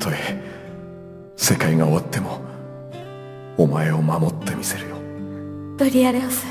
とえ世界が終わってもお前を守ってみせるよ。ドリアレオス。